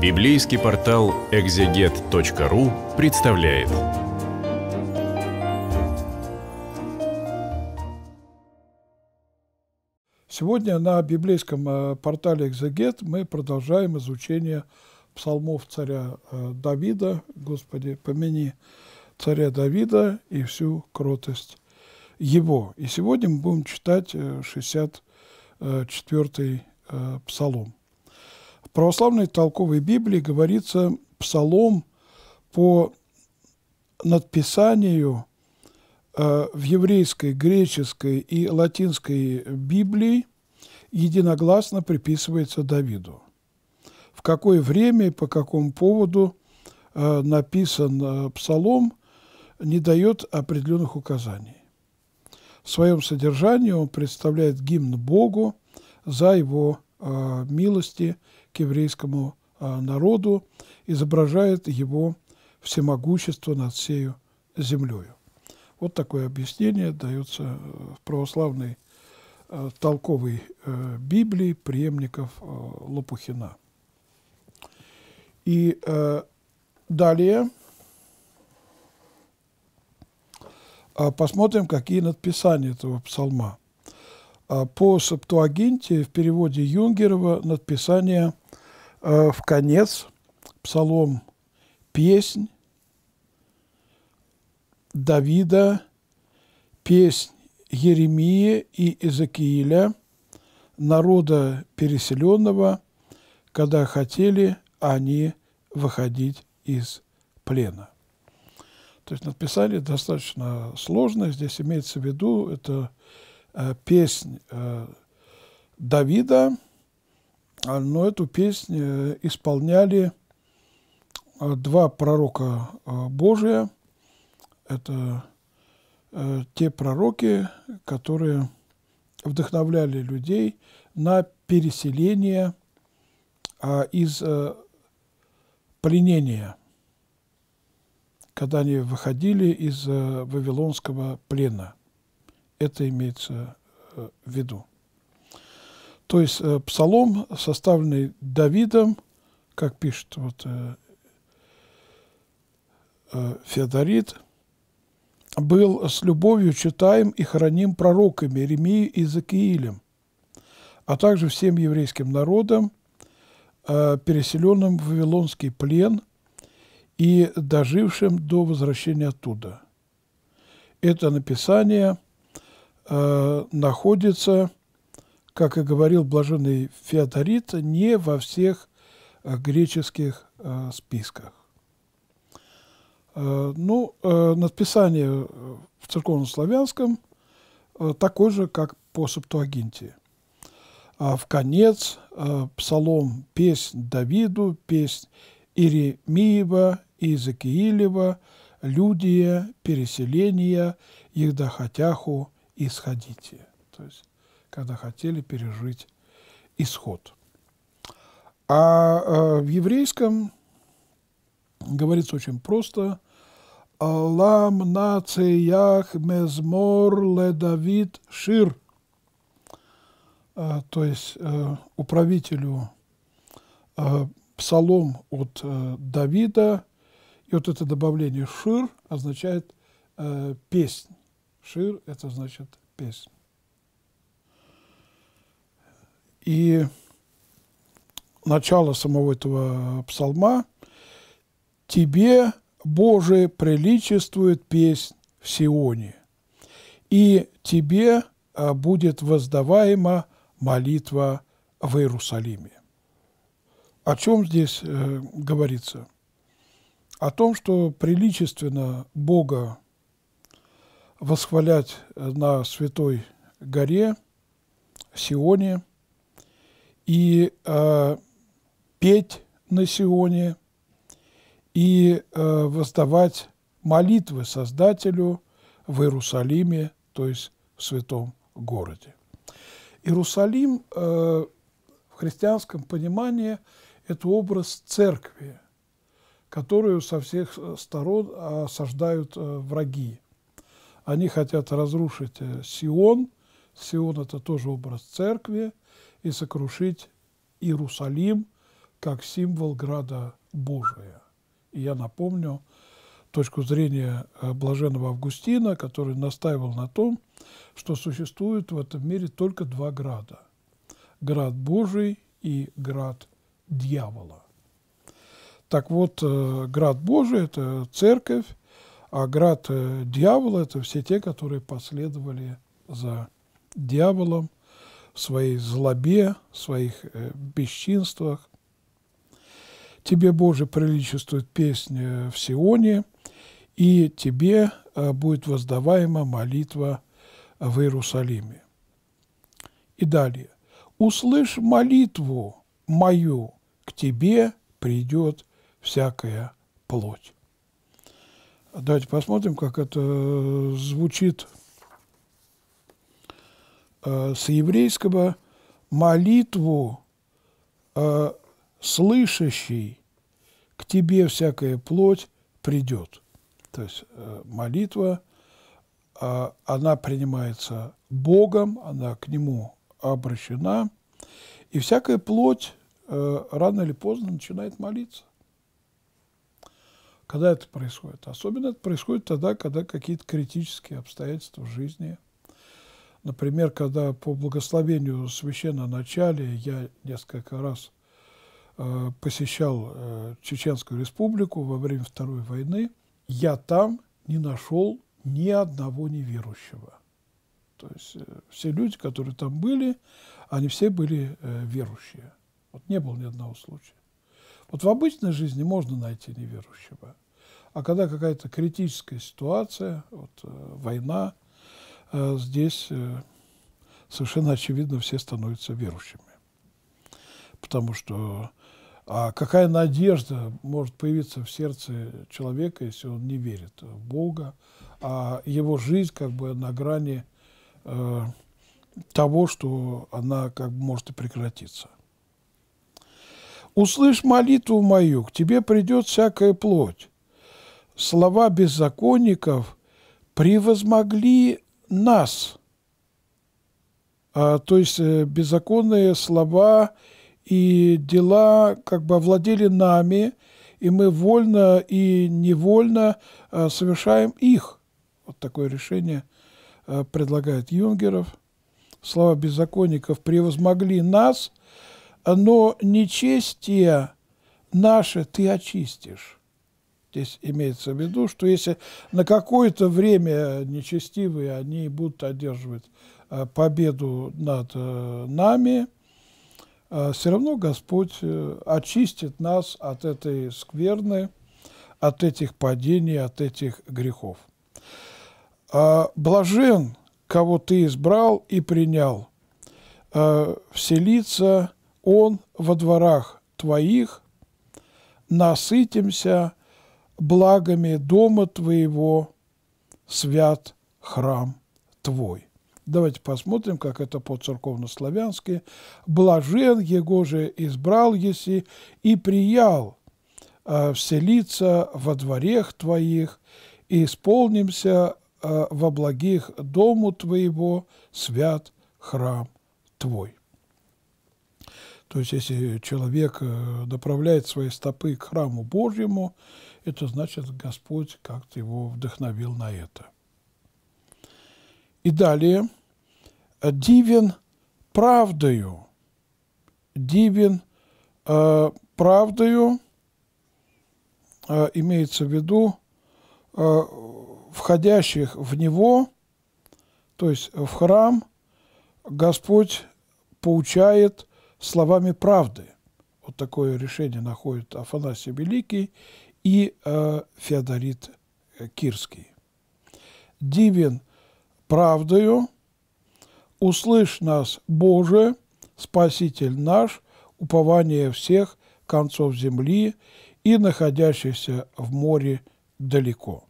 Библейский портал экзегет.ру представляет. Сегодня на библейском э, портале «Экзегет» мы продолжаем изучение псалмов царя э, Давида. Господи, помяни царя Давида и всю кротость его. И сегодня мы будем читать 64-й э, псалом. В православной толковой Библии говорится псалом по надписанию э, в еврейской, греческой и латинской Библии единогласно приписывается Давиду. В какое время и по какому поводу э, написан э, псалом, не дает определенных указаний. В своем содержании он представляет гимн Богу за его милости к еврейскому а, народу, изображает его всемогущество над всею землею. Вот такое объяснение дается э, в православной э, толковой э, Библии преемников Лопухина. И далее посмотрим, какие надписания этого псалма. По Септуагинте в переводе Юнгерова надписание Э, в конец псалом «Песнь Давида», «Песнь Еремии и Иезекииля, народа переселенного, когда хотели они выходить из плена». То есть написание достаточно сложное. Здесь имеется в виду, это песнь э, Давида – а, но эту песню э, исполняли э, два пророка э, Божия. Это те пророки, которые вдохновляли людей на переселение а, из пленения, когда они выходили из вавилонского плена. Это имеется в виду. То есть э, псалом, составленный Давидом, как пишет вот, э, э, Феодорит, был с любовью читаем и храним пророками Иеремией и Закиилем, а также всем еврейским народам, э, переселенным в Вавилонский плен и дожившим до возвращения оттуда. Это написание э, находится как и говорил блаженный Феодорит, не во всех э, греческих э, списках. Э, ну, надписание в церковно-славянском такое же, как по Септуагинте. А в конец псалом «Песнь Давиду», «Песнь Иеремиева, Иезекиилева», «Людия», «Переселения», «Ехдахатяху», «Исходите». То есть когда хотели пережить исход. А э, в еврейском говорится очень просто «Лам нациях мезмор ле Давид шир». А, то есть э, управителю э, псалом от Давида, и вот это добавление «шир» означает «песнь». «Шир» – это значит «песнь». И начало самого этого псалма «Тебе, Боже, приличествует песнь в Сионе, и Тебе а, будет воздаваема молитва в Иерусалиме». О чем здесь э, говорится? О том, что приличественно Бога восхвалять на Святой горе, Сионе – и э, петь на Сионе, и э, воздавать молитвы Создателю в Иерусалиме, то есть в святом городе. Иерусалим э, в христианском понимании – это образ церкви, которую со всех сторон осаждают э, враги. Они хотят разрушить э, Сион. Сион – это тоже образ церкви – и сокрушить Иерусалим, как символ града Божия. И я напомню точку зрения э, блаженного Августина, который настаивал на том, что существует в этом мире только два града. Град Божий и град дьявола. Так вот, э, град Божий – это церковь, а град э, дьявола – это все те, которые последовали за дьяволом в своей злобе, в своих бесчинствах, Тебе, Боже, приличествует песня в Сионе, и тебе э, будет воздаваема молитва в Иерусалиме. И далее. «Услышь молитву мою, к тебе придет всякая плоть». Давайте посмотрим, как это звучит э, с еврейского молитву э, слышащий, к тебе всякая плоть придет. То есть э, молитва, она принимается Богом, она к Нему обращена, и всякая плоть э, рано или поздно начинает молиться. Когда это происходит? Особенно это происходит тогда, когда какие-то критические обстоятельства в жизни. Например, когда по благословению священного начале я несколько раз Э, посещал э, Чеченскую республику во время Второй войны, я там не нашел ни одного неверующего. То есть э, все люди, которые там были, они все были верующие. Вот не было ни одного случая. Вот в обычной жизни можно найти неверующего. А когда какая-то критическая ситуация, вот, война, здесь совершенно очевидно все становятся верующими. Потому что а какая надежда может появиться в сердце человека, если он не верит в Бога, а его жизнь как бы на грани э, того, что она как бы может и прекратиться. «Услышь молитву мою, к тебе придет всякая плоть. Слова беззаконников превозмогли нас». А, то есть э, беззаконные слова – и дела как бы овладели нами, и мы вольно и невольно э, совершаем их. Вот такое решение э, предлагает Юнгеров. Слова беззаконников превозмогли нас, но нечестие наше ты очистишь. Здесь имеется в виду, что если на какое-то время нечестивые, они будут одерживать э, победу над нами – а, все равно Господь э, очистит нас от этой скверны, от этих падений, от этих грехов. А, блажен, кого ты избрал и принял, вселиться он во дворах твоих, насытимся благами дома твоего, свят храм твой. Давайте посмотрим, как это по-церковно-славянски. «Блажен его же избрал еси и приял э, вселиться во дворех твоих, и исполнимся э, во благих дому твоего, свят храм твой». То есть, если человек э, направляет свои стопы к храму Божьему, это значит, Господь как-то его вдохновил на это. И далее – дивен правдою, дивен э, правдою, э, имеется в виду э, входящих в него, то есть в храм, Господь поучает словами правды. Вот такое решение находит Афанасий Великий и э, Феодорит Кирский. Дивен правдою – Услышь нас, Боже, Спаситель наш, упование всех концов земли и находящихся в море далеко.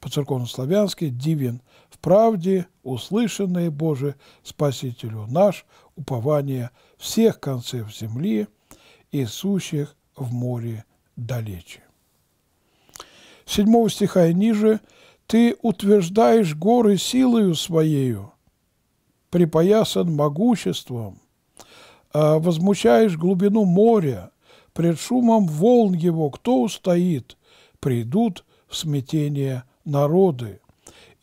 По-церковно-славянски «Дивен правде, услышанный Боже, Спасителю наш, упование всех концов земли и сущих в море далече». Седьмого стиха и ниже «Ты утверждаешь горы силою Своею, припоясан могуществом, а возмущаешь глубину моря, пред шумом волн его кто устоит? Придут в смятение народы,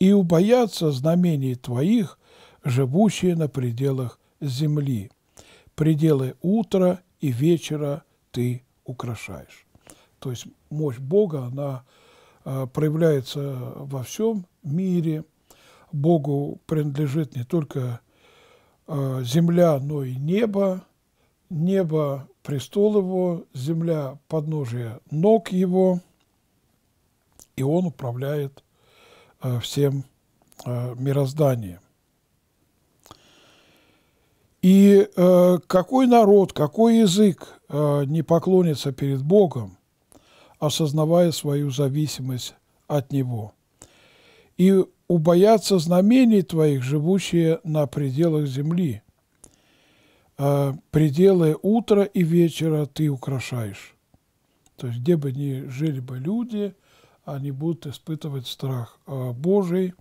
и убоятся знамений твоих, живущие на пределах земли. Пределы утра и вечера ты украшаешь. То есть мощь Бога, она э, проявляется во всем мире. Богу принадлежит не только э, земля, но и небо. Небо – престол его, земля – подножие ног его, и он управляет всем мирозданием. И э, какой народ, какой язык э, не поклонится перед Богом, осознавая свою зависимость от Него. И убоятся знамений Твоих, живущие на пределах земли. Э, пределы утра и вечера Ты украшаешь. То есть, где бы ни жили бы люди, они будут испытывать страх э, Божий,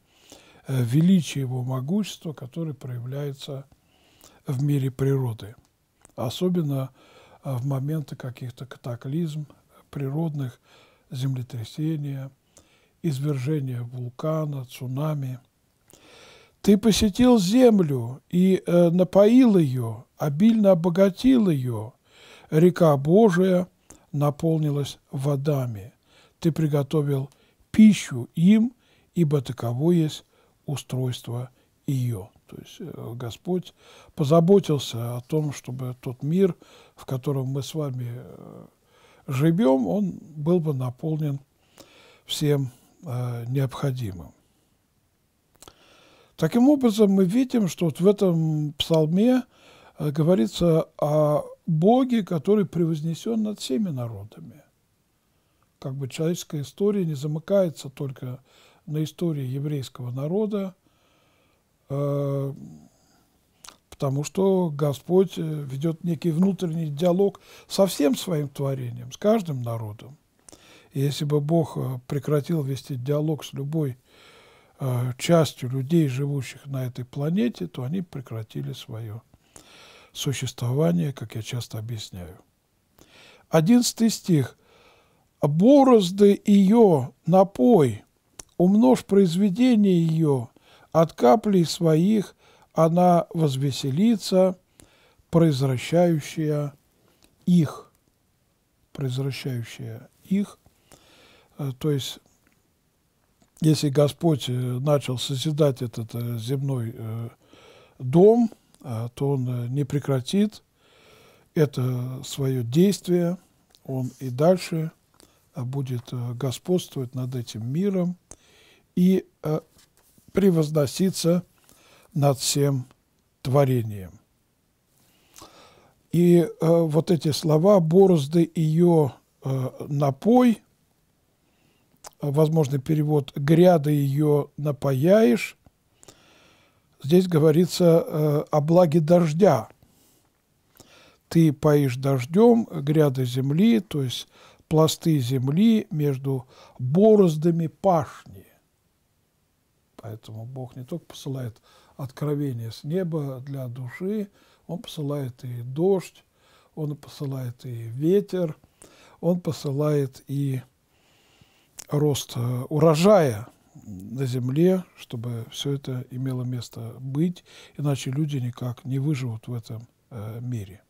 э, величие Его могущества, которое проявляется в мире природы, особенно а, в моменты каких-то катаклизм, природных землетрясения, извержения вулкана, цунами. Ты посетил землю и э, напоил ее, обильно обогатил ее. Река Божия наполнилась водами. Ты приготовил пищу им, ибо таково есть устройство ее. То есть э, Господь позаботился о том, чтобы тот мир, в котором мы с вами э, живем, он был бы наполнен всем э, необходимым. Таким образом, мы видим, что вот в этом псалме говорится о Боге, который превознесен над всеми народами. Как бы человеческая история не замыкается только на истории еврейского народа, Э, потому что Господь э, ведет некий внутренний диалог со всем своим творением, с каждым народом. И если бы Бог э, прекратил вести диалог с любой частью людей, живущих на этой планете, то они прекратили свое существование, как я часто объясняю. Одиннадцатый стих. «Борозды ее напой, умножь произведение ее, от каплей своих она возвеселится, произвращающая их. Произвращающая их. Э, то есть, если Господь э, начал созидать этот э, земной дом, то Он не прекратит это свое действие, Он и дальше будет господствовать над этим миром и превозноситься над всем творением. И э, вот эти слова «борозды ее э, напой», возможный перевод «гряды ее напаяешь», здесь говорится э, о благе дождя. Ты поишь дождем гряды земли, то есть пласты земли между бороздами пашни. Поэтому Бог не только посылает откровение с неба для души, Он посылает и дождь, Он посылает и ветер, Он посылает и рост э, урожая на земле, чтобы все это имело место быть, иначе люди никак не выживут в этом э, мире.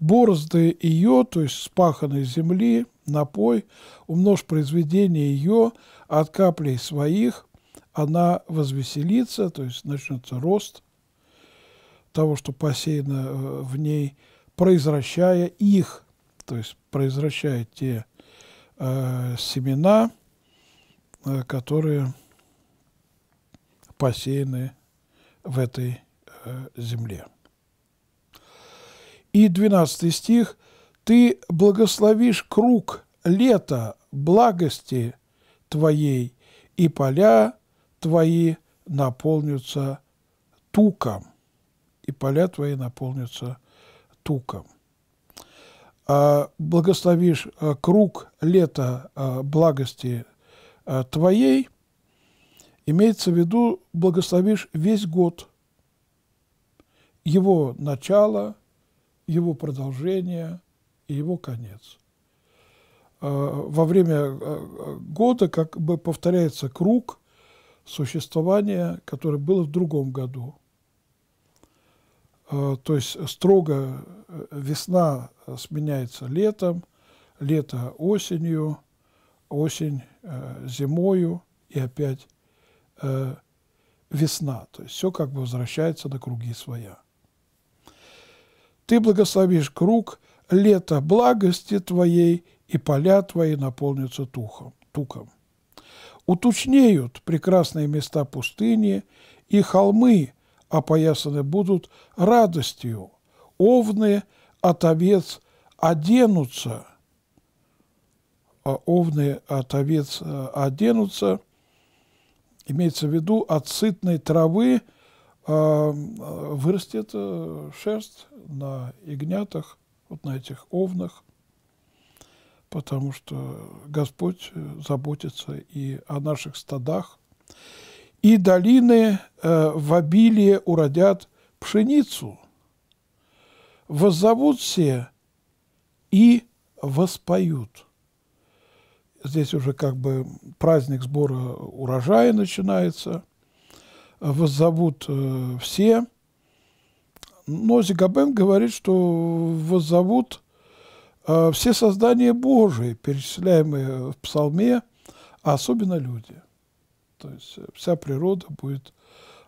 Борозды ее, то есть спаханной земли, напой, умножь произведение ее от каплей своих, она возвеселится, то есть начнется рост того, что посеяно э, в ней, произвращая их, то есть произвращая те э, семена, э, которые посеяны в этой э, земле. И 12 стих. «Ты благословишь круг лета благости Твоей, и поля твои наполнятся туком, и поля твои наполнятся туком. А благословишь а, круг лета а, благости а, твоей, имеется в виду, благословишь весь год, его начало, его продолжение и его конец. Во время года как бы повторяется круг существования, который был в другом году. То есть строго весна сменяется летом, лето осенью, осень зимою и опять весна. То есть все как бы возвращается на круги своя. Ты благословишь круг лета благости Твоей, и поля Твои наполнятся тухом, туком. Уточнеют прекрасные места пустыни, и холмы опоясаны будут радостью. Овны от овец оденутся, а овны от овец э, оденутся, имеется в виду от сытной травы вырастет э, шерсть на ягнятах, вот на этих овнах, потому что Господь заботится и о наших стадах. И долины э, в обилии уродят пшеницу. Воззовут все и воспоют. Здесь уже как бы праздник сбора урожая начинается. Воззовут э, все. Но Зигабен говорит, что воззовут э, все создания Божии, перечисляемые в псалме, а особенно люди. То есть вся природа будет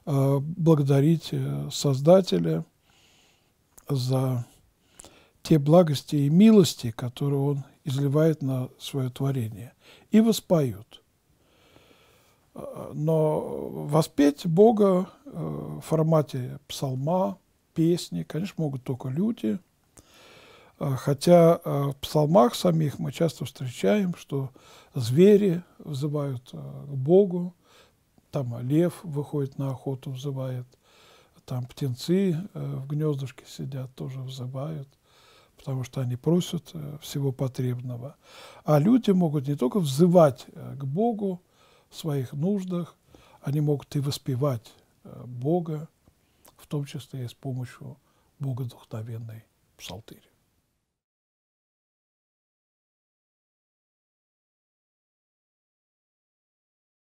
э, благодарить Создателя за те благости и милости, которые он изливает на свое творение, и воспоют. Но воспеть Бога в формате псалма, песни, конечно, могут только люди. Хотя в псалмах самих мы часто встречаем, что звери взывают к Богу, там лев выходит на охоту, взывает, там птенцы в гнездышке сидят, тоже взывают потому что они просят э, всего потребного. А люди могут не только взывать э, к Богу в своих нуждах, они могут и воспевать э, Бога, в том числе и с помощью богодухновенной псалтыри.